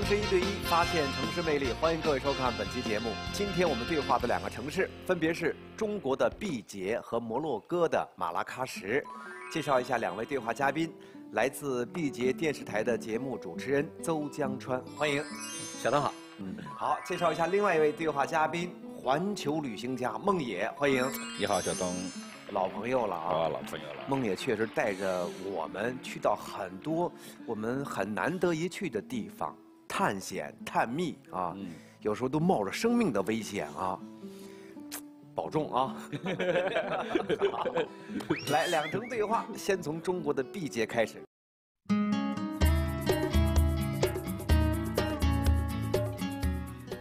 城市一对一，发现城市魅力，欢迎各位收看本期节目。今天我们对话的两个城市分别是中国的毕节和摩洛哥的马拉喀什。介绍一下两位对话嘉宾，来自毕节电视台的节目主持人邹江川，欢迎。小东好，嗯，好，介绍一下另外一位对话嘉宾，环球旅行家孟野，欢迎。你好，小东。老朋友了啊，老朋友了。梦野确实带着我们去到很多我们很难得一去的地方。探险探秘啊，有时候都冒着生命的危险啊，保重啊！来，两城对话，先从中国的毕节开始。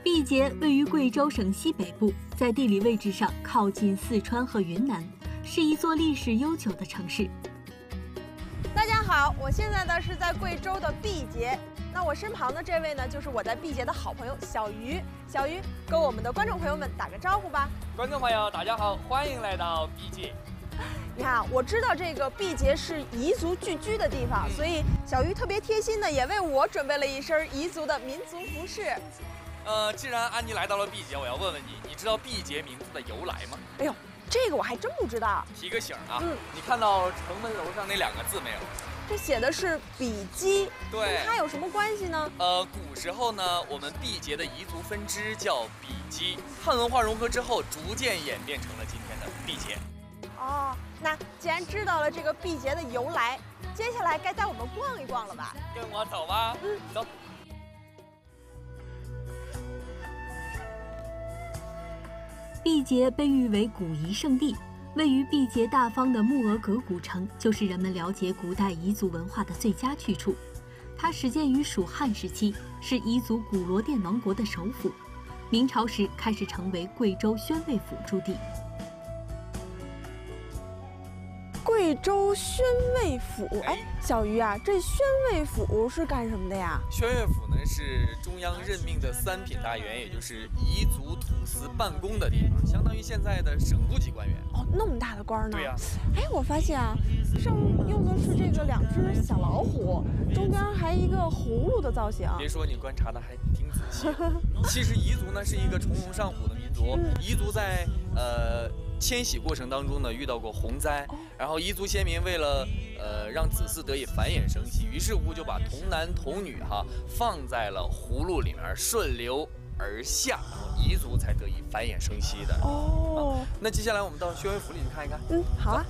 毕节位于贵州省西北部，在地理位置上靠近四川和云南，是一座历史悠久的城市。大家好，我现在呢是在贵州的毕节。那我身旁的这位呢，就是我在毕节的好朋友小鱼。小鱼，跟我们的观众朋友们打个招呼吧。观众朋友，大家好，欢迎来到毕节。你看，我知道这个毕节是彝族聚居的地方，所以小鱼特别贴心的也为我准备了一身彝族的民族服饰。呃，既然安妮来到了毕节，我要问问你，你知道毕节名字的由来吗？哎呦，这个我还真不知道。提个醒啊，嗯，你看到城门楼上那两个字没有？这写的是比基，对，它有什么关系呢？呃，古时候呢，我们毕节的彝族分支叫比基，汉文化融合之后，逐渐演变成了今天的毕节。哦，那既然知道了这个毕节的由来，接下来该带我们逛一逛了吧？跟我走吧。嗯，走。毕节被誉为古彝圣地。位于毕节大方的木额格古城，就是人们了解古代彝族文化的最佳去处。它始建于蜀汉时期，是彝族古罗甸王国的首府。明朝时开始成为贵州宣慰府驻地。贵州宣慰府，哎，小鱼啊，这宣慰府是干什么的呀？宣慰府呢是中央任命的三品大员，也就是彝族土司办公的地方，相当于现在的省部级官员。哦，那么大的官呢？对呀。哎，我发现啊，上用的是这个两只小老虎，中间还一个葫芦的造型。别说你观察的还挺仔细。其实彝族呢是一个从龙上虎的民族，彝族在呃。迁徙过程当中呢，遇到过洪灾，然后彝族先民为了呃让子嗣得以繁衍生息，于是乎就把童男童女哈放在了葫芦里面顺流而下，然后彝族才得以繁衍生息的。哦，那接下来我们到宣威府里去看一看。嗯，好啊。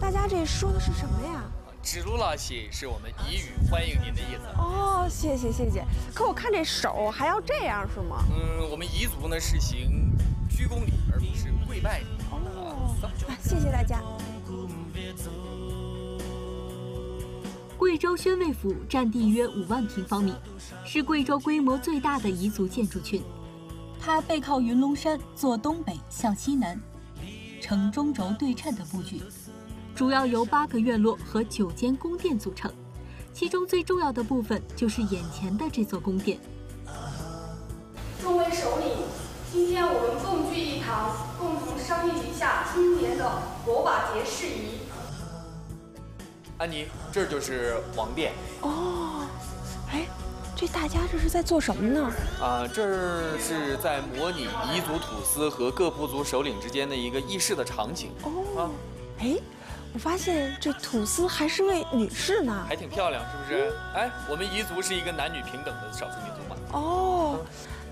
大家这说的是什么呀？指路拉西是我们彝语欢迎您的意思哦，谢谢谢谢。可我看这手还要这样是吗？嗯，我们彝族呢是行鞠躬礼，而不是跪拜礼。哦，啊谢谢大家。贵州宣慰府占地约五万平方米，是贵州规模最大的彝族建筑群。它背靠云龙山，坐东北向西南，呈中轴对称的布局。主要由八个院落和九间宫殿组成，其中最重要的部分就是眼前的这座宫殿。众位首领，今天我们共聚一堂，共同商议一下今年的火把节事宜。安妮，这就是王殿。哦，哎，这大家这是在做什么呢？啊，这是在模拟彝族土司和各部族首领之间的一个议事的场景。哦，哎。我发现这土司还是位女士呢，还挺漂亮，是不是？哎，我们彝族是一个男女平等的少数民族嘛。哦，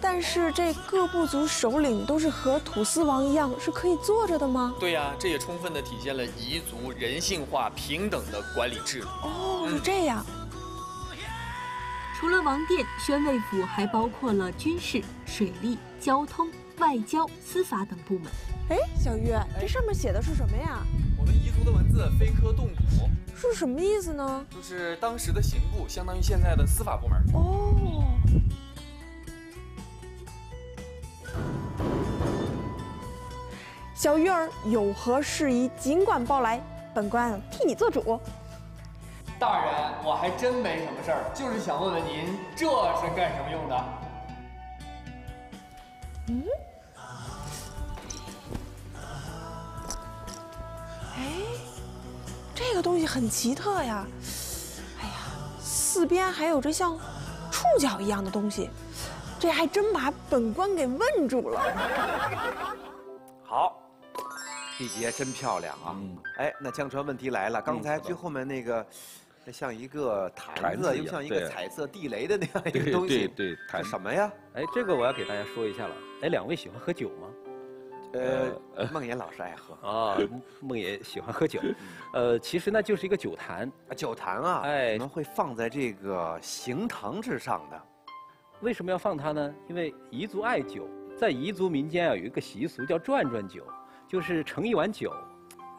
但是这各部族首领都是和土司王一样，是可以坐着的吗？对呀，这也充分的体现了彝族人性化、平等的管理制度。哦，是这样。除了王殿，宣慰府还包括了军事、水利、交通、外交、司法等部门。哎，小玉，这上面写的是什么呀？我们彝族的文字飞科动古，是什么意思呢？就是当时的刑部，相当于现在的司法部门。哦。小鱼儿有何事宜，尽管报来，本官替你做主。大人，我还真没什么事儿，就是想问问您，这是干什么用的？西很奇特呀！哎呀，四边还有着像触角一样的东西，这还真把本官给问住了。好，毕节真漂亮啊！嗯哎，那江川问题来了，刚才最后面那个，那像一个坛子，又像一个彩色地雷的那样一个东西，对对，是谈什么呀？哎，这个我要给大家说一下了。哎，两位喜欢喝酒吗？呃，梦妍老师爱喝 啊，梦岩喜欢喝酒。呃，其实呢就是一个酒坛。啊酒坛啊，哎我们会放在这个行堂之上的。为什么要放它呢？因为彝族爱酒，在彝族民间啊有一个习俗叫转转酒，就是盛一碗酒，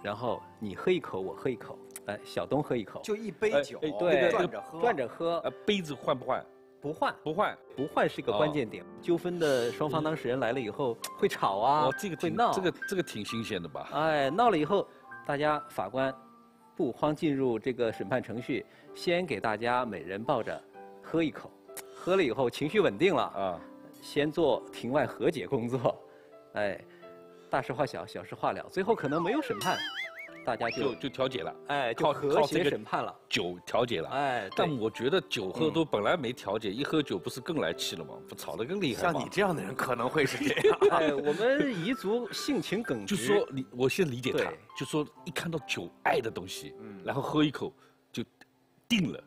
然后你喝一口，我喝一口，哎，小东喝一口，就一杯哎酒，哎对转着喝，转着喝，呃，杯子换不换？不换，不换。不换是个关键点。纠纷的双方当事人来了以后会吵啊，哦，这个会闹，这个这个挺新鲜的吧？哎，闹了以后，大家法官不慌进入这个审判程序，先给大家每人抱着喝一口，喝了以后情绪稳定了，啊，先做庭外和解工作，哎，大事化小，小事化了，最后可能没有审判，大家就就就调解了，哎就靠和谐审判了，酒调解了。哎，但我觉得酒喝多本来没调解，一喝酒不是更来气了吗？不吵得更厉害吗？像你这样的人可能会是这样。哎，我们彝族性情耿直，就说你，我先理解他，就说一看到酒爱的东西，嗯然后喝一口就定了，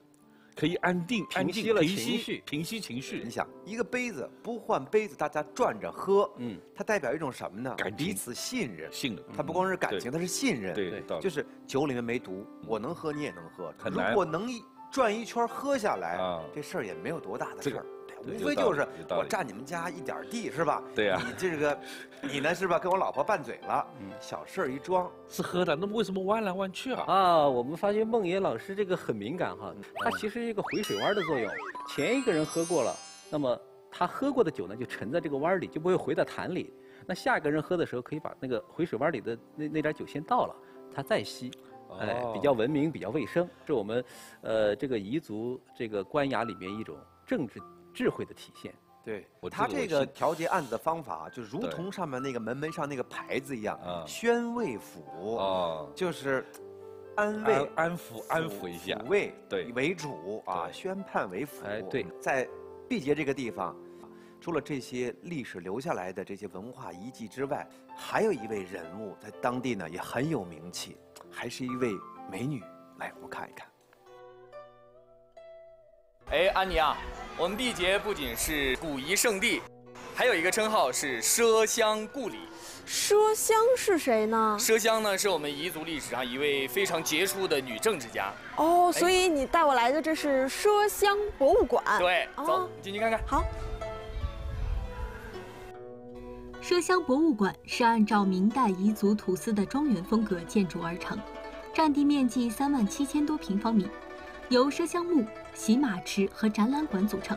可以安定、平息了平息情绪平息情绪你。想，一个杯子不换杯子，大家转着喝，嗯，它代表一种什么呢？感情彼此信任。信任，它不光是感情，它是信任。对，道理就是酒里面没毒，我能喝，你也能喝。如果能一转一圈喝下来啊，这事儿也没有多大的事儿。无非就是我占你们家一点儿地是吧？对呀你这个，你呢是吧？跟我老婆拌嘴了，嗯小事儿一桩，是喝的，那么为什么弯来弯去啊？啊，我们发现梦野老师这个很敏感哈，嗯它其实一个回水弯的作用。前一个人喝过了，那么他喝过的酒呢就沉在这个弯里，就不会回到坛里。那下一个人喝的时候，可以把那个回水弯里的那那点酒先倒了，他再吸，哎，哦比较文明，比较卫生，是我们呃这个彝族这个官衙里面一种政治智慧的体现。对我他这这个调节案子的方法，就如同上面那个门门上那个牌子一样啊，宣慰抚，哦，就是安慰安安抚安抚一下抚，慰对为主啊，宣判为辅。哎对在毕节这个地方，除了这些历史留下来的这些文化遗迹之外，还有一位人物在当地呢也很有名气，还是一位美女。来，我们看一看。哎，安妮啊，我们毕节不仅是古遗圣地，还有一个称号是奢香故里。奢香是谁呢？奢香呢，是我们彝族历史上一位非常杰出的女政治家。哦，所以你带我来的这是奢香博物馆。对，走哦，进去看看。好，奢香博物馆是按照明代彝族土司的庄园风格建筑而成，占地面积三万七千多平方米，由麝香墓、洗马池和展览馆组成。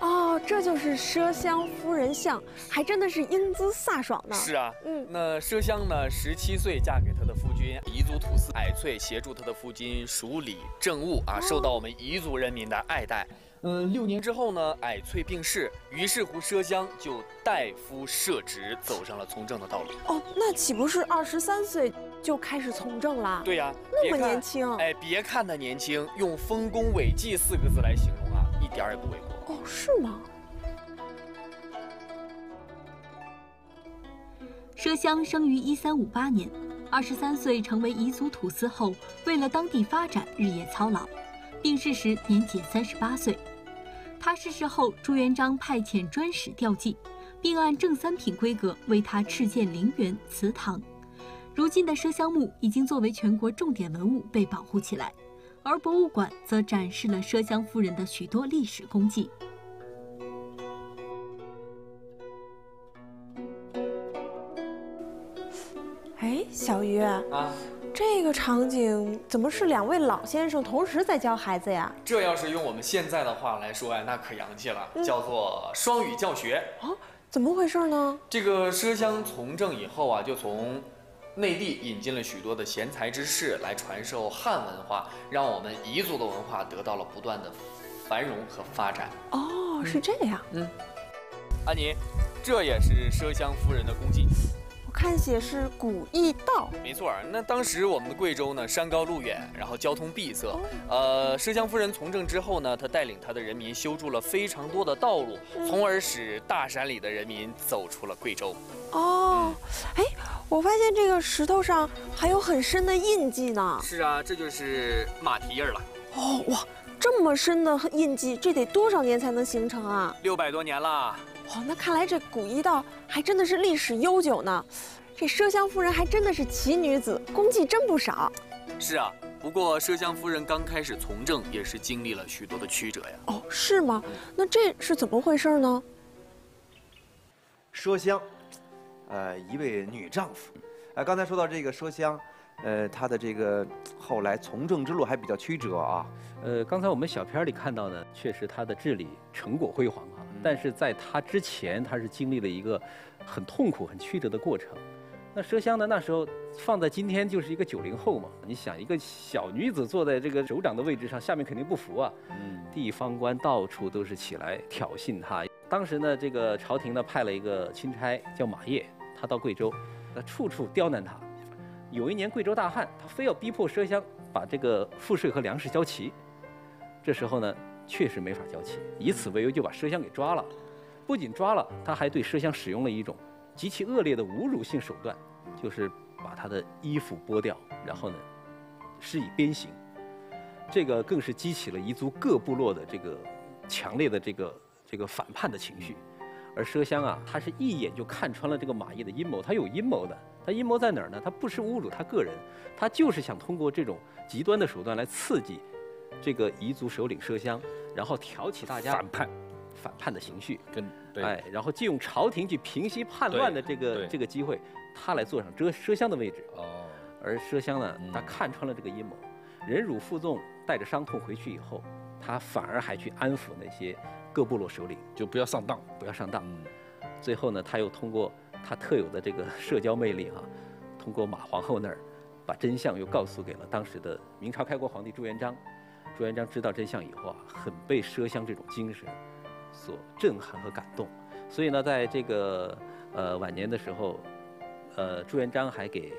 哦，这就是麝香夫人像，还真的是英姿飒爽呢。是啊，嗯那麝香呢，十七岁嫁给她的夫君彝族土司矮翠，协助她的夫君署理政务啊，受到我们彝族人民的爱戴。嗯，六年之后呢，矮翠病逝，于是乎麝香就代夫摄职，走上了从政的道路。哦，那岂不是二十三岁就开始从政啦？，对呀、那么年轻。哎，别看他年轻，用丰功伟绩四个字来形容啊，一点儿也不为过。哦，是吗？麝香生于一三五八年，二十三岁成为彝族土司后，为了当地发展日夜操劳，病逝时年仅三十八岁。他逝世后，朱元璋派遣专使吊祭，并按正三品规格为他敕建陵园、祠堂。如今的麝香墓已经作为全国重点文物被保护起来，而博物馆则展示了麝香夫人的许多历史功绩。哎，小鱼，啊，这个场景怎么是两位老先生同时在教孩子呀？这要是用我们现在的话来说，呀，那可洋气了，嗯叫做双语教学。啊，怎么回事呢？这个奢香从政以后啊，就从内地引进了许多的贤才之士来传授汉文化，让我们彝族的文化得到了不断的繁荣和发展。哦，是这样。嗯安妮，这也是奢香夫人的功绩。我看写是古驿道。没错儿，那当时我们的贵州呢，山高路远，然后交通闭塞。呃，奢香夫人从政之后呢，她带领她的人民修筑了非常多的道路，从而使大山里的人民走出了贵州。哦，哎，我发现这个石头上还有很深的印记呢。是啊，这就是马蹄印儿了。哦，哇，这么深的印记，这得多少年才能形成啊？六百多年了。哦，那看来这古驿道还真的是历史悠久呢。这麝香夫人还真的是奇女子，功绩真不少。是啊，不过麝香夫人刚开始从政也是经历了许多的曲折呀。哦，是吗？那这是怎么回事呢？麝香，呃，一位女丈夫。呃，刚才说到这个麝香，呃，她的这个后来从政之路还比较曲折啊。呃，刚才我们小片里看到呢，确实她的治理成果辉煌啊。但是在他之前，他是经历了一个很痛苦、很曲折的过程。那麝香呢，那时候放在今天就是一个九零后嘛。你想，一个小女子坐在这个首长的位置上，下面肯定不服啊。嗯。地方官到处都是起来挑衅她。当时呢，这个朝廷呢派了一个钦差叫马业，他到贵州，那处处刁难他。有一年贵州大旱，他非要逼迫麝香把这个赋税和粮食交齐。这时候呢，确实没法交齐，以此为由就把麝香给抓了。不仅抓了，他还对麝香使用了一种极其恶劣的侮辱性手段，就是把他的衣服剥掉，然后呢，施以鞭刑。这个更是激起了彝族各部落的这个强烈的这个。这个反叛的情绪，而麝香啊，他是一眼就看穿了这个马邑的阴谋，他有阴谋的。他阴谋在哪儿呢？他不是侮辱他个人，他就是想通过这种极端的手段来刺激这个彝族首领麝香，然后挑起大家反叛、反叛的情绪，跟哎，然后借用朝廷去平息叛乱的这个这个机会，他来坐上遮麝香的位置。哦，而麝香呢，他看穿了这个阴谋，忍辱负重，带着伤痛回去以后，他反而还去安抚那些。各部落首领。就不要上当，不要上当。最后呢，他又通过他特有的这个社交魅力哈，通过马皇后那儿，把真相又告诉给了当时的明朝开国皇帝朱元璋。朱元璋知道真相以后啊，很被奢香这种精神所震撼和感动。所以呢，在这个呃晚年的时候，呃朱元璋还给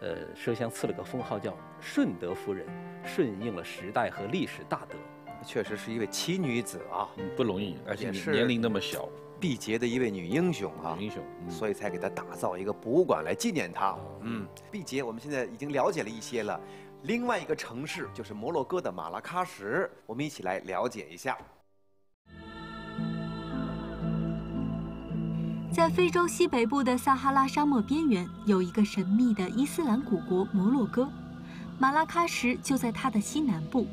呃奢香赐了个封号叫顺德夫人，顺应了时代和历史大德。确实是一位奇女子啊，不容易，而且年龄那么小，毕节的一位女英雄啊，英雄，所以才给她打造一个博物馆来纪念她。嗯，毕节我们现在已经了解了一些了，另外一个城市就是摩洛哥的马拉喀什，我们一起来了解一下。在非洲西北部的撒哈拉沙漠边缘，有一个神秘的伊斯兰古国摩洛哥，马拉喀什就在它的西南部。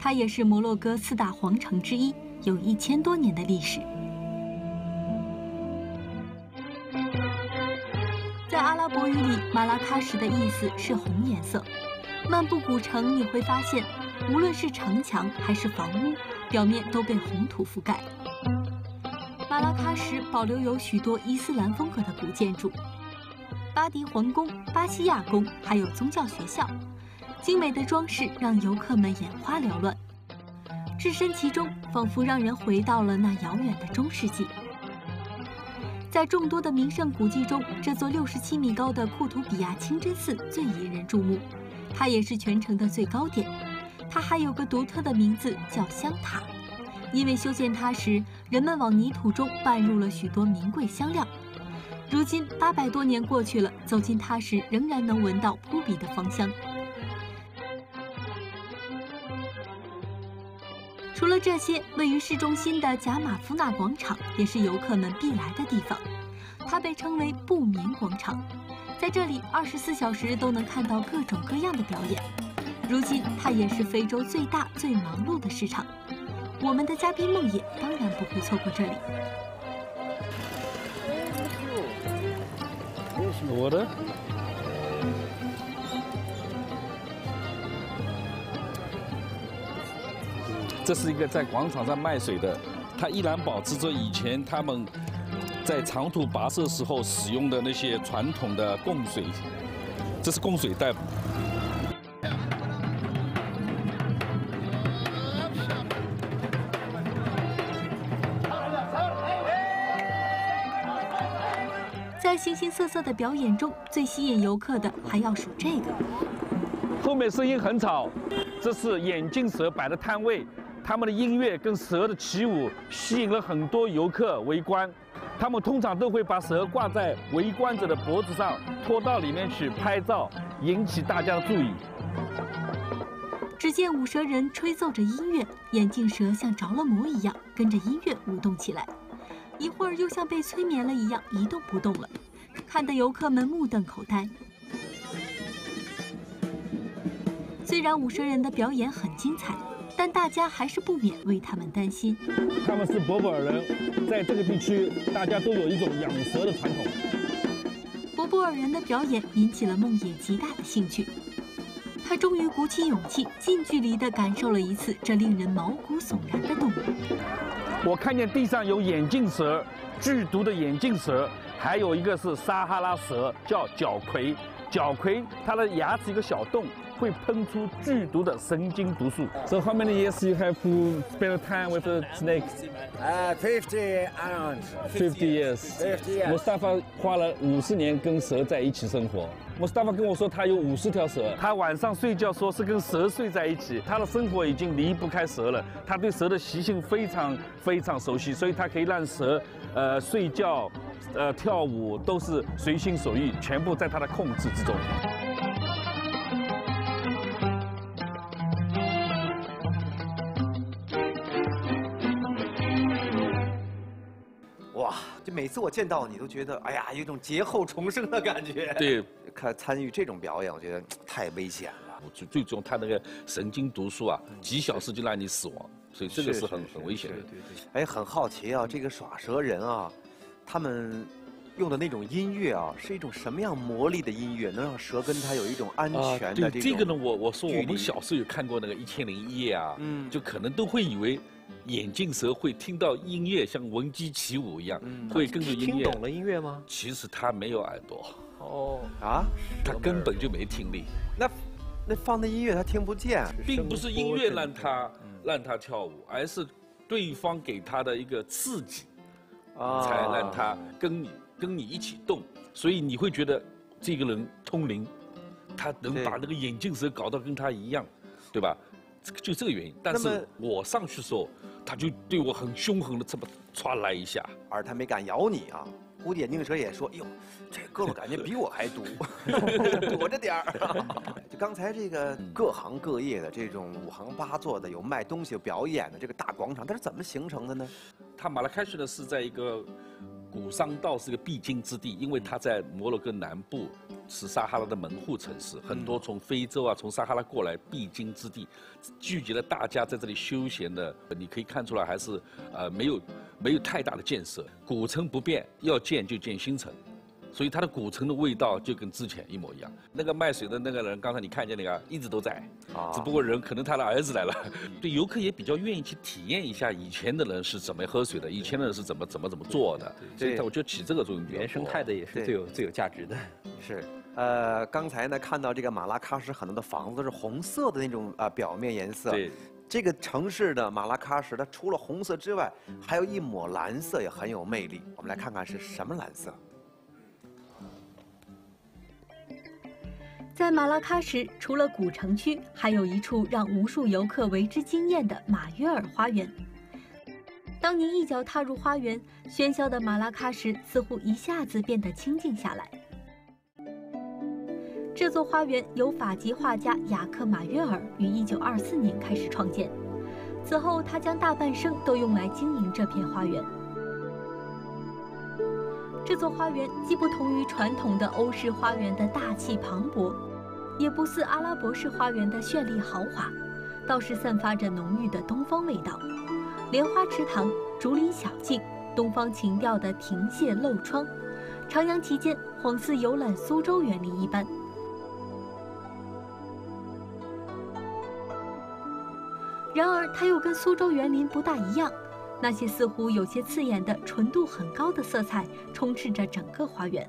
它也是摩洛哥四大皇城之一，有一千多年的历史。在阿拉伯语里，马拉喀什的意思是红颜色。漫步古城，你会发现，无论是城墙还是房屋，表面都被红土覆盖。马拉喀什保留有许多伊斯兰风格的古建筑，巴迪皇宫、巴西亚宫，还有宗教学校。精美的装饰让游客们眼花缭乱，置身其中，仿佛让人回到了那遥远的中世纪。在众多的名胜古迹中，这座六十七米高的库图比亚清真寺最引人注目，它也是全城的最高点。它还有个独特的名字，叫香塔，因为修建它时，人们往泥土中拌入了许多名贵香料。如今八百多年过去了，走进它时，仍然能闻到扑鼻的芳香。除了这些，位于市中心的贾马夫纳广场也是游客们必来的地方。它被称为不眠广场，在这里二十四小时都能看到各种各样的表演。如今，它也是非洲最大、最忙碌的市场。我们的嘉宾梦野当然不会错过这里。我的。这是一个在广场上卖水的，它依然保持着以前他们在长途跋涉时候使用的那些传统的供水，这是供水带。在。形形色色的表演中，最吸引游客的还要数这个。后面声音很吵，这是眼镜蛇摆的摊位，他们的音乐跟蛇的起舞吸引了很多游客围观。他们通常都会把蛇挂在围观者的脖子上，拖到里面去拍照，引起大家的注意。只见舞蛇人吹奏着音乐，眼镜蛇像着了魔一样跟着音乐舞动起来，一会儿又像被催眠了一样一动不动了，看得游客们目瞪口呆。虽然舞蛇人的表演很精彩，但大家还是不免为他们担心。他们是博博尔人，在这个地区，大家都有一种养蛇的传统。博博尔人的表演引起了梦野极大的兴趣。他终于鼓起勇气，近距离地感受了一次这令人毛骨悚然的动物。我看见地上有眼镜蛇，剧毒的眼镜蛇，还有一个是撒哈拉蛇，叫角葵。角葵它的牙齿一个小洞，会喷出剧毒的神经毒素。So how many years you have spent time with the snakes? Uh, 50 around. Fifty years. Fifty years. Mustafa 花了五十年跟蛇在一起生活。Mustafa 跟我说，他有五十条蛇，他晚上睡觉说是跟蛇睡在一起，他的生活已经离不开蛇了，他对蛇的习性非常非常熟悉，所以他可以让蛇，呃，睡觉，呃，跳舞都是随心所欲，全部在他的控制之中。每次我见到你都觉得，哎呀，有一种劫后重生的感觉。对，看参与这种表演，我觉得太危险了。最最终他那个神经毒素啊，几小时就让你死亡，所以这个是很很危险的。对对对。哎，很好奇啊，这个耍蛇人啊，他们用的那种音乐啊，是一种什么样魔力的音乐，能让蛇跟他有一种安全的对这种？这个呢，我我说我们小时候有看过那个《一千零一夜》啊，嗯就可能都会以为眼镜蛇会听到音乐像闻鸡起舞一样，嗯会跟着音乐。听懂了音乐吗？其实他没有耳朵，哦，啊，他根本就没听力，那那放的音乐他听不见。并不是音乐让他嗯让他跳舞，而是对方给他的一个刺激，啊才让他跟你跟你一起动，所以你会觉得这个人通灵，他能把那个眼镜蛇搞到跟他一样，对吧？这个就这个原因。但是我上去的时候，他就对我很凶狠的这么歘来一下，而他没敢咬你啊。估计眼镜蛇也说：“哟，这个胳膊感觉比我还毒，躲着点儿。”就刚才这个各行各业的这种五行八作的，有卖东西、有表演的这个大广场，它是怎么形成的呢？它马拉喀什呢是在一个古商道，是一个必经之地，因为它在摩洛哥南部，是撒哈拉的门户城市，很多从非洲啊，从撒哈拉过来必经之地，聚集了大家在这里休闲的。你可以看出来，还是呃没有没有太大的建设，古城不变，要建就建新城。所以它的古城的味道就跟之前一模一样。那个卖水的那个人，刚才你看见那个，一直都在，啊只不过人可能他的儿子来了。对游客也比较愿意去体验一下以前的人是怎么喝水的，以前的人是怎么怎么怎么做的。所以我觉得起这个作用比较原生态的也是最有最有价值的。是，呃，刚才呢看到这个马拉喀什很多的房子都是红色的那种啊、表面颜色。对，这个城市的马拉喀什，它除了红色之外，还有一抹蓝色，也很有魅力。我们来看看是什么蓝色。在马拉喀什，除了古城区，还有一处让无数游客为之惊艳的马约尔花园。当您一脚踏入花园，喧嚣的马拉喀什似乎一下子变得清静下来。这座花园由法籍画家雅克·马约尔于1924年开始创建，此后他将大半生都用来经营这片花园。这座花园既不同于传统的欧式花园的大气磅礴，也不似阿拉伯式花园的绚丽豪华，倒是散发着浓郁的东方味道。莲花池塘、竹林小径、东方情调的亭榭漏窗，徜徉其间，恍似游览苏州园林一般。然而，它又跟苏州园林不大一样，那些似乎有些刺眼的、纯度很高的色彩充斥着整个花园，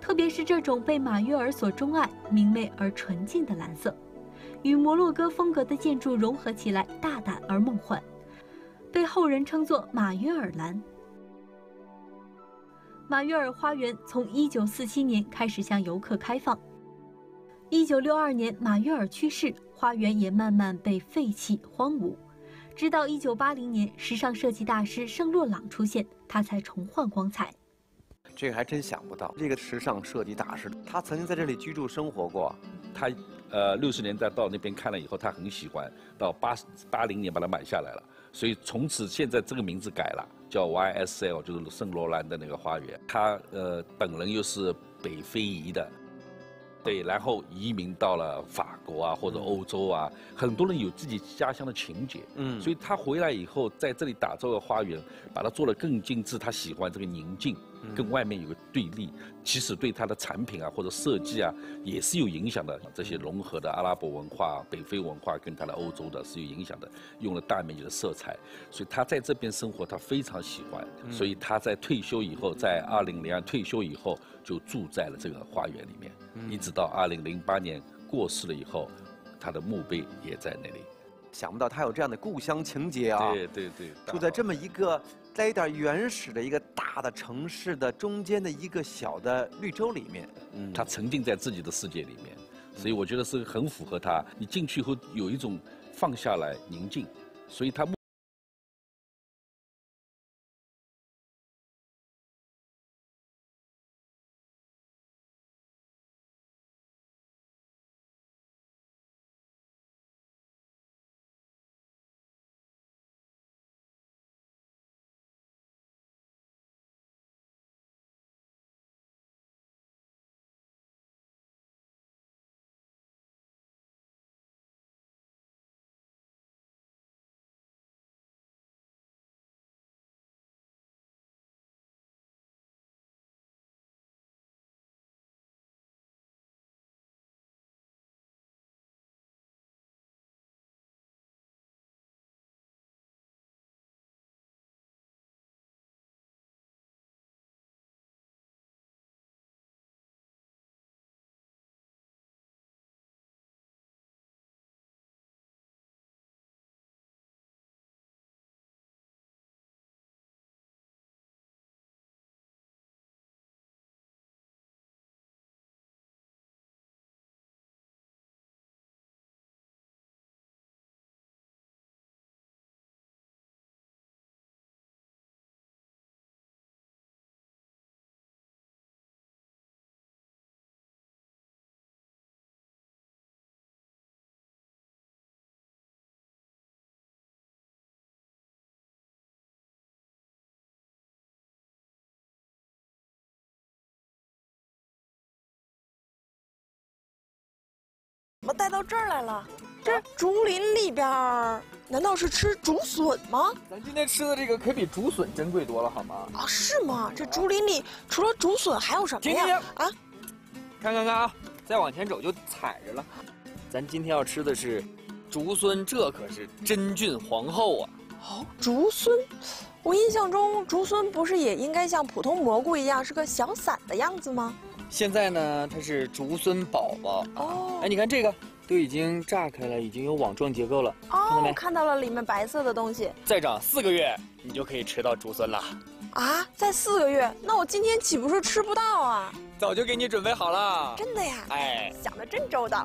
特别是这种被马约尔所钟爱、明媚而纯净的蓝色，与摩洛哥风格的建筑融合起来，大胆而梦幻，被后人称作马约尔蓝。马约尔花园从1947年开始向游客开放。1962年，马约尔去世，花园也慢慢被废弃荒芜。直到1980年，时尚设计大师圣洛朗出现，他才重焕光彩。这个还真想不到，这个时尚设计大师，他曾经在这里居住生活过。他呃六十年代到那边看了以后，他很喜欢，到八八零年把它买下来了。所以从此现在这个名字改了，叫 YSL，就是圣罗兰的那个花园。他呃本人又是北非裔的。对，然后移民到了法国啊，或者欧洲啊，很多人有自己家乡的情节，嗯，所以他回来以后在这里打造个花园，把它做得更精致，他喜欢这个宁静，跟外面有个对立，其实对他的产品啊或者设计啊也是有影响的。这些融合的阿拉伯文化、北非文化跟他的欧洲的是有影响的，用了大面积的色彩，所以他在这边生活他非常喜欢，所以他在退休以后，在二零零二退休以后就住在了这个花园里面。一直到二零零八年过世了以后，他的墓碑也在那里。想不到他有这样的故乡情节啊！对对对，住在这么一个带一点原始的一个大的城市的中间的一个小的绿洲里面。嗯，他沉浸在自己的世界里面，所以我觉得是很符合他。你进去以后有一种放下来宁静，所以他。怎么带到这儿来了？这竹林里边，难道是吃竹笋吗？咱今天吃的这个可比竹笋珍贵多了，好吗？啊，是吗？这竹林里除了竹笋还有什么呀？啊，看看看啊，再往前走就踩着了。咱今天要吃的是竹荪，这可是真菌皇后啊！哦，竹荪，我印象中竹荪不是也应该像普通蘑菇一样是个小伞的样子吗？现在呢，它是竹荪宝宝哦。哎，你看这个都已经炸开了，已经有网状结构了。哦，我看到了里面白色的东西。再长四个月，你就可以吃到竹荪了。啊，再四个月，那我今天岂不是吃不到啊？早就给你准备好了。真的呀？哎，想的真周到。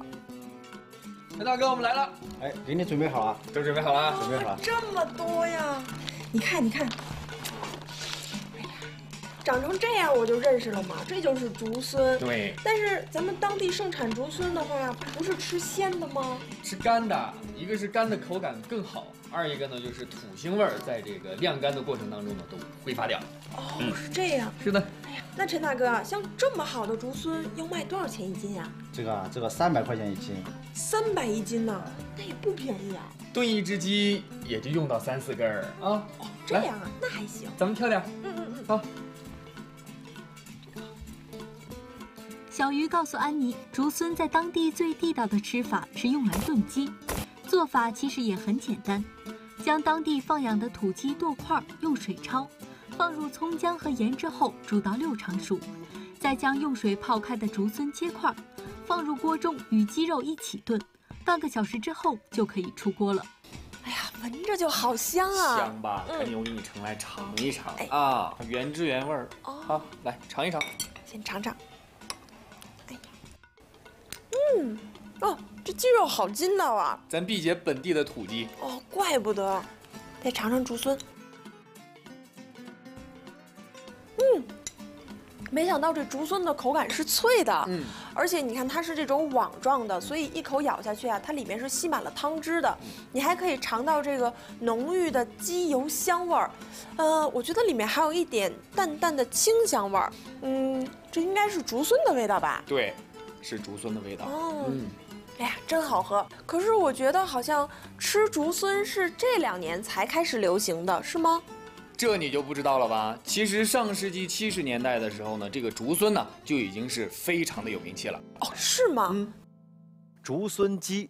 陈大哥，我们来了。哎，给你准备好了，都准备好了，准备好了。这么多呀？你看，你看。长成这样我就认识了嘛，这就是竹荪。对，但是咱们当地盛产竹荪的话，不是吃鲜的吗？吃干的，一个是干的口感更好，二一个呢就是土腥味儿在这个晾干的过程当中呢都挥发掉。哦，是这样。是的。哎呀，那陈大哥，像这么好的竹荪要卖多少钱一斤呀？这个这个三百块钱一斤。三百一斤呢，那也不便宜啊。炖一只鸡也就用到三四根儿啊。哦，这样啊，那还行。咱们挑点。嗯嗯嗯，好。小鱼告诉安妮，竹荪在当地最地道的吃法是用来炖鸡，做法其实也很简单，将当地放养的土鸡剁块，用水焯，放入葱姜和盐之后煮到六成熟，再将用水泡开的竹荪切块，放入锅中与鸡肉一起炖，半个小时之后就可以出锅了。哎呀，闻着就好香啊！香吧？嗯赶紧我给你盛来尝一尝哎啊，原汁原味儿。哦好，来尝一尝。先尝尝。哎，嗯，哦，这鸡肉好筋道啊！咱毕节本地的土鸡，哦，怪不得。再尝尝竹荪。嗯，没想到这竹荪的口感是脆的，嗯，而且你看它是这种网状的，所以一口咬下去啊，它里面是吸满了汤汁的。你还可以尝到这个浓郁的鸡油香味儿，呃，我觉得里面还有一点淡淡的清香味儿。嗯，这应该是竹荪的味道吧？对，是竹荪的味道。哦，嗯，哎呀，真好喝！可是我觉得好像吃竹荪是这两年才开始流行的，是吗？这你就不知道了吧？其实上世纪七十年代的时候呢，这个竹荪呢就已经是非常的有名气了。哦，是吗？嗯竹荪鸡，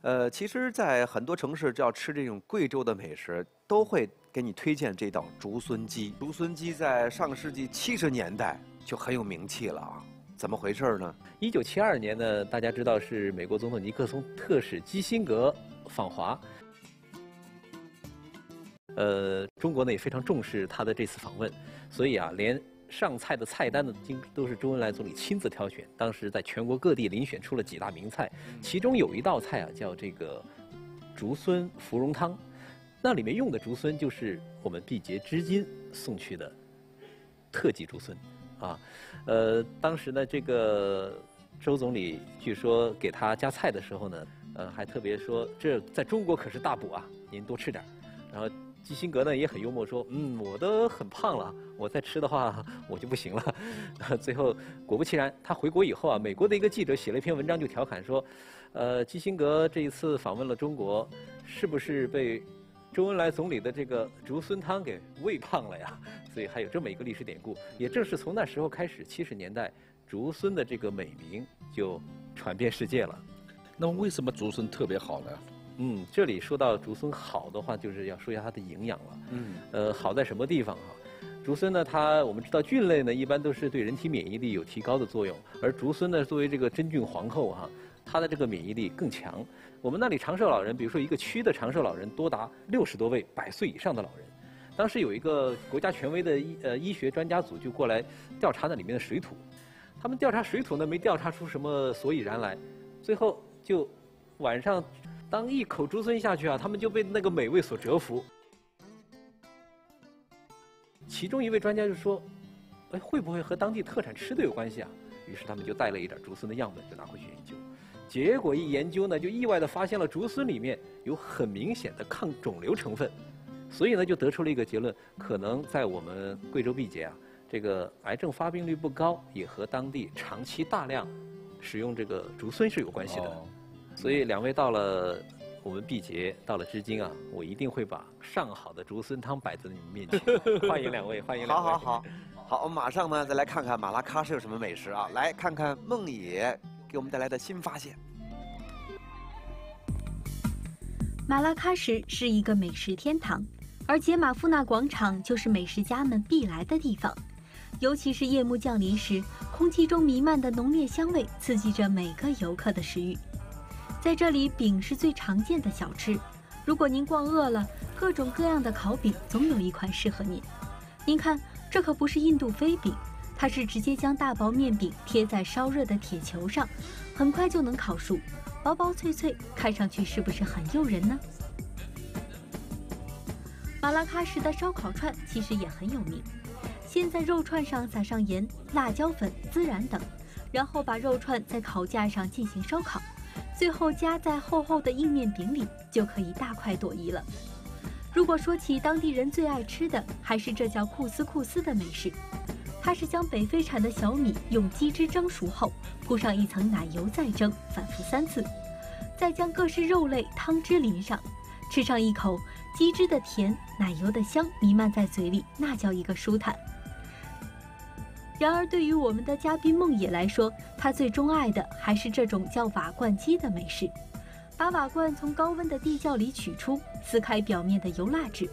呃，其实，在很多城市，只要吃这种贵州的美食，都会给你推荐这道竹荪鸡。竹荪鸡在上世纪七十年代就很有名气了啊，怎么回事呢？一九七二年呢，大家知道是美国总统尼克松特使基辛格访华。呃，中国呢也非常重视他的这次访问，所以啊，连上菜的菜单呢，经都是周恩来总理亲自挑选。当时在全国各地遴选出了几大名菜，其中有一道菜啊，叫这个竹荪芙蓉汤。那里面用的竹荪就是我们毕节织金送去的特级竹荪，啊，呃，当时呢，这个周总理据说给他夹菜的时候呢，呃，还特别说这在中国可是大补啊，您多吃点。然后基辛格呢也很幽默说，嗯，我都很胖了，我再吃的话我就不行了。最后果不其然，他回国以后啊，美国的一个记者写了一篇文章就调侃说，呃，基辛格这一次访问了中国，是不是被周恩来总理的这个竹荪汤给喂胖了呀？所以还有这么一个历史典故。也正是从那时候开始，七十年代竹荪的这个美名就传遍世界了。那么为什么竹荪特别好呢？嗯，这里说到竹荪好的话，就是要说一下它的营养了。嗯，呃，好在什么地方哈、竹荪呢，它我们知道菌类呢，一般都是对人体免疫力有提高的作用，而竹荪呢，作为这个真菌皇后哈、它的这个免疫力更强。我们那里长寿老人，比如说一个区的长寿老人多达六十多位，百岁以上的老人。当时有一个国家权威的医呃医学专家组就过来调查那里面的水土，他们调查水土呢，没调查出什么所以然来，最后就晚上当一口竹荪下去啊，他们就被那个美味所折服。其中一位专家就说：“哎，会不会和当地特产吃的有关系啊？”于是他们就带了一点竹荪的样本，就拿回去研究。结果一研究呢，就意外地发现了竹荪里面有很明显的抗肿瘤成分，所以呢，就得出了一个结论：可能在我们贵州毕节啊，这个癌症发病率不高，也和当地长期大量使用这个竹荪是有关系的。哦所以两位到了我们毕节，到了织金啊，我一定会把上好的竹荪汤摆在你们面前。欢迎两位，欢迎两位。好好好，好，我们马上呢再来看看马拉喀什有什么美食啊？来看看梦野给我们带来的新发现。马拉喀什是一个美食天堂，而杰马富纳广场就是美食家们必来的地方。尤其是夜幕降临时，空气中弥漫的浓烈香味刺激着每个游客的食欲。在这里，饼是最常见的小吃。如果您逛饿了，各种各样的烤饼总有一款适合您。您看，这可不是印度飞饼，它是直接将大薄面饼贴在烧热的铁球上，很快就能烤熟，薄薄脆脆，看上去是不是很诱人呢？马拉喀什的烧烤串其实也很有名，先在肉串上撒上盐、辣椒粉、孜然等，然后把肉串在烤架上进行烧烤，最后夹在厚厚的硬面饼里，就可以大快朵颐了。如果说起当地人最爱吃的，还是这叫库斯库斯的美食。它是将北非产的小米用鸡汁蒸熟后，铺上一层奶油再蒸，反复三次，再将各式肉类汤汁淋上，吃上一口，鸡汁的甜，奶油的香弥漫在嘴里，那叫一个舒坦。然而，对于我们的嘉宾梦野来说，他最钟爱的还是这种叫瓦罐鸡的美食。把瓦罐从高温的地窖里取出，撕开表面的油蜡纸，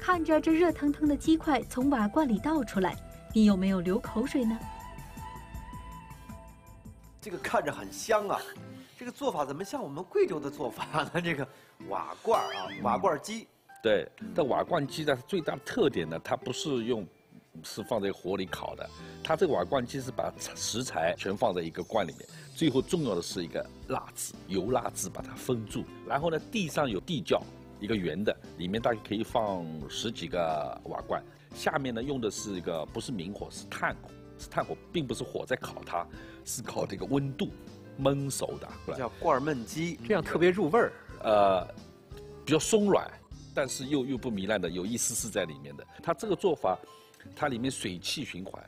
看着这热腾腾的鸡块从瓦罐里倒出来，你有没有流口水呢？这个看着很香啊，这个做法怎么像我们贵州的做法呢？这个 瓦罐啊，瓦罐鸡。对，但瓦罐鸡呢，最大的特点呢，它不是用，是放在火里烤的，它这个瓦罐鸡是把食材全放在一个罐里面，最后重要的是一个蜡质，油蜡质把它封住，然后呢，地上有地窖，一个圆的，里面大概可以放十几个瓦罐，下面呢用的是一个不是明火，是炭火，是炭火，并不是火在烤它，是靠这个温度焖熟的，叫罐焖鸡，这样特别入味儿。呃，比较松软。但是又又不糜烂的，有一丝丝在里面的。它这个做法，它里面水气循环，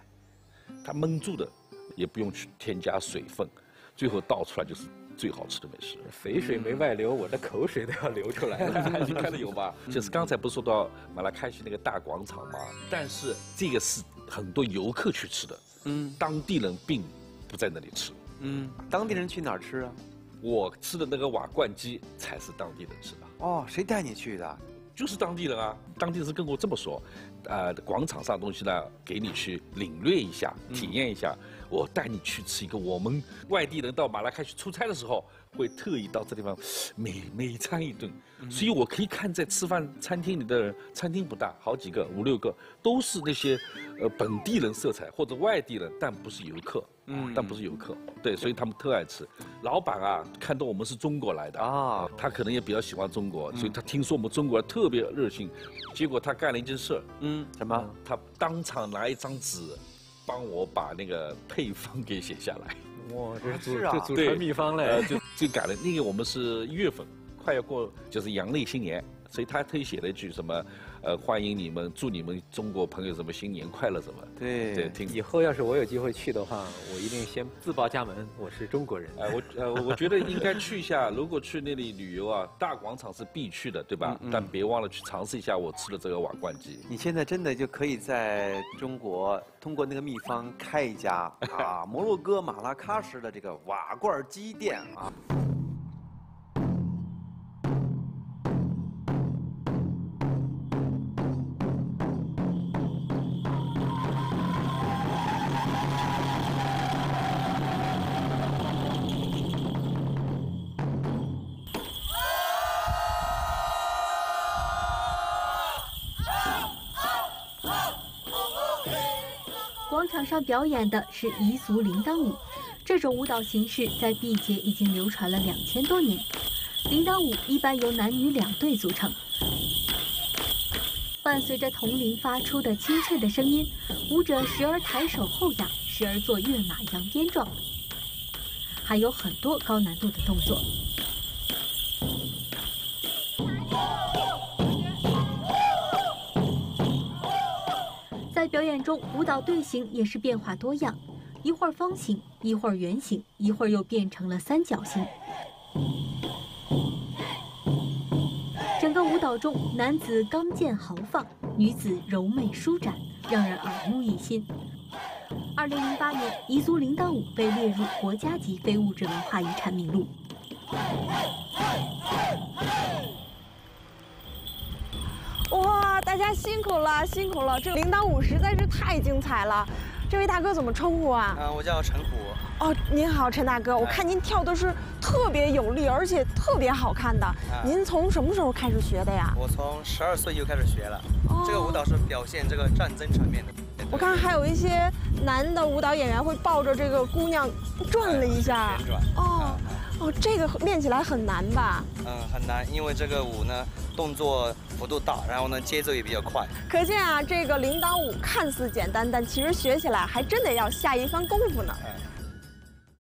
它焖住的，也不用去添加水分，最后倒出来就是最好吃的美食。肥水没外流，我的口水都要流出来了。你看到有吧？就是刚才不是说到马拉开西那个大广场吗？但是这个是很多游客去吃的，嗯，当地人并不在那里吃，嗯，当地人去哪儿吃啊？我吃的那个瓦罐鸡才是当地人吃的。哦，谁带你去的？就是当地人啊，当地人是跟我这么说，呃，广场上东西呢，给你去领略一下，体验一下。我带你去吃一个我们外地人到马拉开去出差的时候，会特意到这地方美美餐一顿。所以我可以看在吃饭餐厅里的人，餐厅不大，好几个五六个，都是那些呃本地人色彩或者外地人，但不是游客。嗯，但不是游客，对，所以他们特爱吃。老板啊，看到我们是中国来的啊，他可能也比较喜欢中国，所以他听说我们中国人特别热心，结果他干了一件事，嗯，什么？他当场拿一张纸，帮我把那个配方给写下来。哇，这是啊，祖传秘方嘞，就就改了。那个我们是一月份，快要过，就是阳历新年，所以他特意写了一句什么？呃，欢迎你们，祝你们中国朋友什么新年快乐什么？对对，听。以后要是我有机会去的话，我一定先自报家门，我是中国人。呃，我呃，我觉得应该去一下。如果去那里旅游啊，大广场是必去的，对吧？但别忘了去尝试一下我吃的这个瓦罐鸡。你现在真的就可以在中国通过那个秘方开一家啊，摩洛哥马拉喀什的这个瓦罐鸡店啊。上表演的是彝族铃铛舞，这种舞蹈形式在毕节已经流传了两千多年。铃铛舞一般由男女两队组成，伴随着铜铃发出的清脆的声音，舞者时而抬手后仰，时而做跃马扬鞭状，还有很多高难度的动作。中，舞蹈队形也是变化多样，一会儿方形，一会儿圆形，一会儿又变成了三角形。整个舞蹈中，男子刚健豪放，女子柔美舒展，让人耳目一新。二零零八年，彝族铃铛舞被列入国家级非物质文化遗产名录。哇，大家辛苦了，辛苦了！这铃铛舞实在是太精彩了。这位大哥怎么称呼啊？嗯，我叫陈虎。哦，您好，陈大哥，我看您跳的是特别有力，而且特别好看的。您从什么时候开始学的呀？我从十二岁就开始学了。这个舞蹈是表现这个战争场面的。我看还有一些男的舞蹈演员会抱着这个姑娘转了一下。转。哦。哦，这个练起来很难吧？嗯，很难，因为这个舞呢，动作幅度大，然后呢，节奏也比较快。可见啊，这个铃铛舞看似简单，但其实学起来还真得要下一番功夫呢。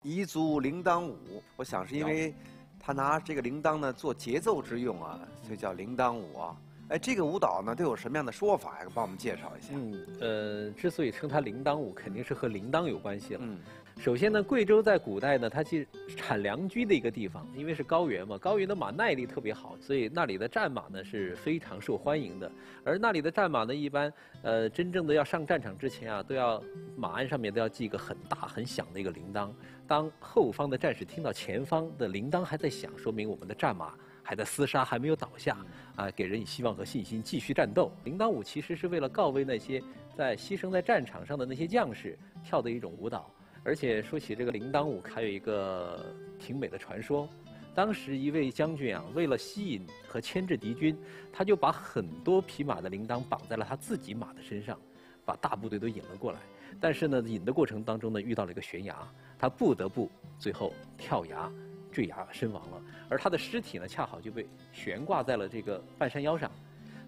彝族铃铛舞，我想是因为他拿这个铃铛呢做节奏之用啊，所以叫铃铛舞啊。哎，这个舞蹈呢都有什么样的说法呀？帮我们介绍一下。嗯，呃，之所以称它铃铛舞，肯定是和铃铛有关系了。嗯。首先呢，贵州在古代呢，它是产良驹的一个地方，因为是高原嘛，高原的马耐力特别好，所以那里的战马呢是非常受欢迎的。而那里的战马呢，一般呃真正的要上战场之前啊，都要马鞍上面都要系一个很大很响的一个铃铛。当后方的战士听到前方的铃铛还在响，说明我们的战马还在厮杀，还没有倒下，啊，给人以希望和信心，继续战斗。铃铛舞其实是为了告慰那些在牺牲在战场上的那些将士跳的一种舞蹈。而且说起这个铃铛舞，还有一个挺美的传说。当时一位将军啊，为了吸引和牵制敌军，他就把很多匹马的铃铛绑在了他自己马的身上，把大部队都引了过来。但是呢，引的过程当中呢，遇到了一个悬崖，他不得不最后跳崖坠崖身亡了。而他的尸体呢，恰好就被悬挂在了这个半山腰上。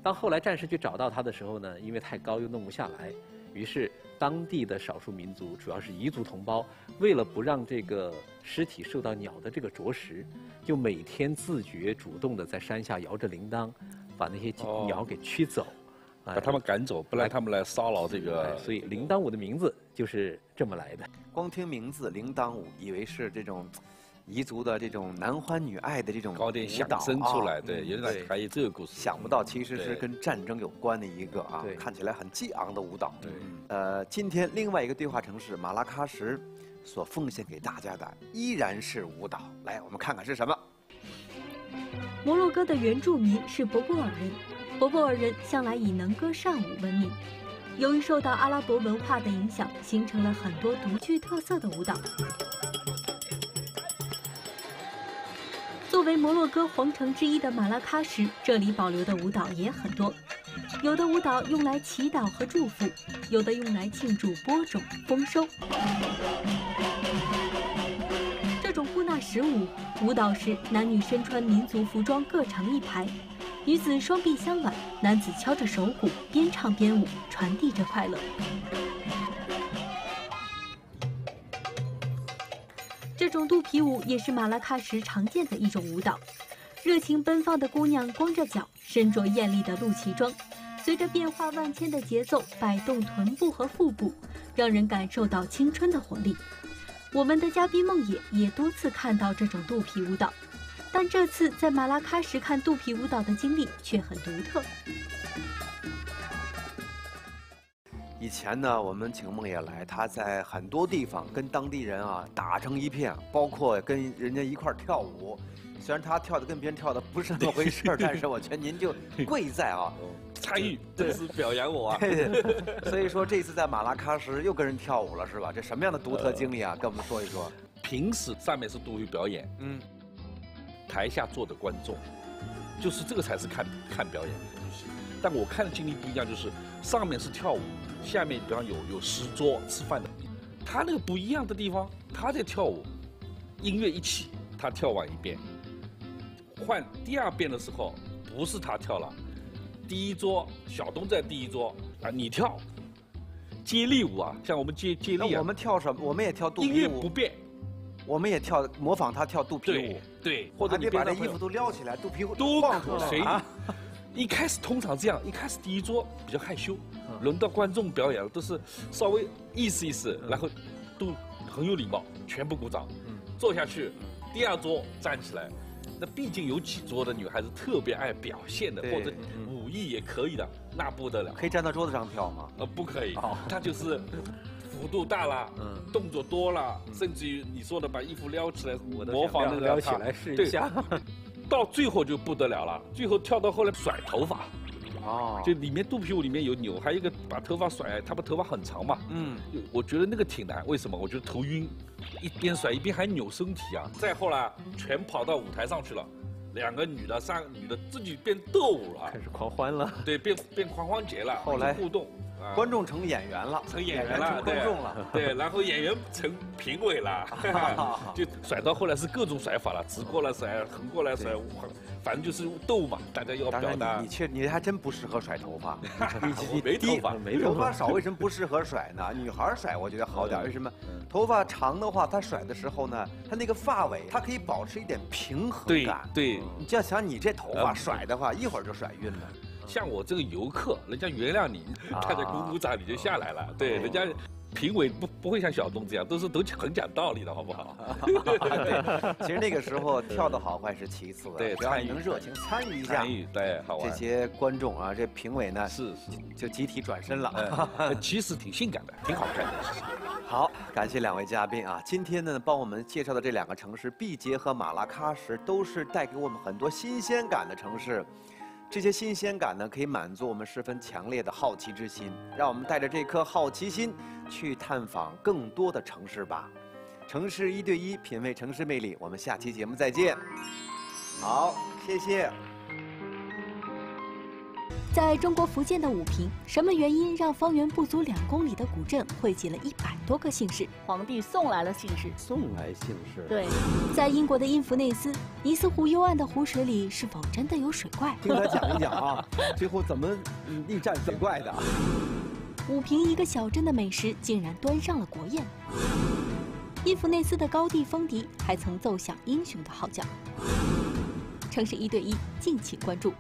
当后来战士去找到他的时候呢，因为太高又弄不下来，于是当地的少数民族，主要是彝族同胞，为了不让这个尸体受到鸟的这个啄食，就每天自觉主动的在山下摇着铃铛，把那些哦鸟给驱走，哦把他们赶走，不让他们来骚扰这哎个。所以铃铛舞的名字就是这么来的。光听名字“铃铛舞”，以为是这种彝族的这种男欢女爱的这种高点舞蹈响声出来，啊对，嗯原来还有这个故事。想不到其实是跟战争有关的一个啊，看起来很激昂的舞蹈。对，呃，今天另外一个对话城市马拉喀什所奉献给大家的依然是舞蹈。来，我们看看是什么。摩洛哥的原住民是博波尔人，博波尔人向来以能歌善舞闻名。由于受到阿拉伯文化的影响，形成了很多独具特色的舞蹈。作为摩洛哥皇城之一的马拉喀什，这里保留的舞蹈也很多。有的舞蹈用来祈祷和祝福，有的用来庆祝播种、丰收。这种布纳什舞，舞蹈时男女身穿民族服装各成一排，女子双臂相挽，男子敲着手鼓，边唱边舞，传递着快乐。这种肚皮舞也是马拉喀什常见的一种舞蹈。热情奔放的姑娘光着脚，身着艳丽的露脐装，随着变化万千的节奏摆动臀部和腹部，让人感受到青春的活力。我们的嘉宾梦野也多次看到这种肚皮舞蹈，但这次在马拉喀什看肚皮舞蹈的经历却很独特。以前呢，我们请梦野来，他在很多地方跟当地人啊打成一片，包括跟人家一块儿跳舞。虽然他跳的跟别人跳的不是那么回事儿，但是我觉得您就贵在啊，参与，这是表扬我啊。所以说这次在马拉喀什又跟人跳舞了，是吧？这什么样的独特经历啊？跟我们说一说。平时上面是肚皮表演，嗯，台下坐的观众，就是这个才是看看表演的东西。但我看的经历不一样，就是上面是跳舞，下面比方有有石桌吃饭的，他那个不一样的地方，他在跳舞，音乐一起，他跳完一遍，换第二遍的时候不是他跳了，第一桌小东在第一桌啊，你跳。接力舞啊，像我们接接力啊，那我们跳什么？我们也跳肚皮舞，音乐不变，我们也跳模仿他跳肚皮舞对，对，或者你边上会有衣服都撩起来，肚皮舞都晃出可以来啊。。一开始通常这样，一开始第一桌比较害羞，嗯轮到观众表演了，都是稍微意思意思，然后都很有礼貌，全部鼓掌。嗯坐下去，第二桌站起来。那毕竟有几桌的女孩子特别爱表现的，或者嗯武艺也可以的，那不得了。可以站到桌子上跳吗？呃，不可以哦，他就是幅度大了，嗯动作多了，甚至于你说的把衣服撩起来，我都模仿那个撩起来试一下。到最后就不得了了，最后跳到后来甩头发，哦，就里面肚皮舞里面有扭，还有一个把头发甩，他不头发很长嘛，嗯，我觉得那个挺难，为什么？我觉得头晕，一边甩一边还扭身体啊。再后来全跑到舞台上去了，两个女的、三个女的自己变斗舞了。开，始狂欢了。对，变变狂欢节了，后来？互动，啊观众成演员了，成演员了，成观众了。对，然后演员成评委了，就甩到后来是各种甩法了，直过来甩，横过来甩，反正就是逗嘛，大家要表达你，你确你还真不适合甩头发，你没头发，没头发头发少为什么不适合甩呢？女孩甩我觉得好点，为什么？头发长的话，她甩的时候呢，她那个发尾它可以保持一点平衡感。对，你就要想你这头发嗯甩的话，一会儿就甩晕了。像我这个游客，人家原谅你，啊大家鼓鼓掌你就下来了。对，人家评委不不会像小东这样，都是都很讲道理的，好不好？对，其实那个时候跳的好坏是其次的，对只要你能热情参与一下参，与对，好玩。这些观众啊，这评委呢是是，就集体转身了。呃其实挺性感的，挺好看的。好，感谢两位嘉宾啊！今天呢，帮我们介绍的这两个城市毕节和马拉喀什，都是带给我们很多新鲜感的城市。这些新鲜感呢，可以满足我们十分强烈的好奇之心，让我们带着这颗好奇心去探访更多的城市吧。城市一对一，品味城市魅力。我们下期节目再见。好，谢谢。在中国福建的武平，什么原因让方圆不足两公里的古镇汇集了一百多个姓氏？皇帝送来了姓氏，送来姓氏。对，在英国的因弗内斯，尼斯湖幽暗的湖水里，是否真的有水怪？听他讲一讲啊，最后怎么力战水怪的？武平一个小镇的美食竟然端上了国宴。因弗内斯的高地风笛还曾奏响英雄的号角。城市一对一，敬请关注。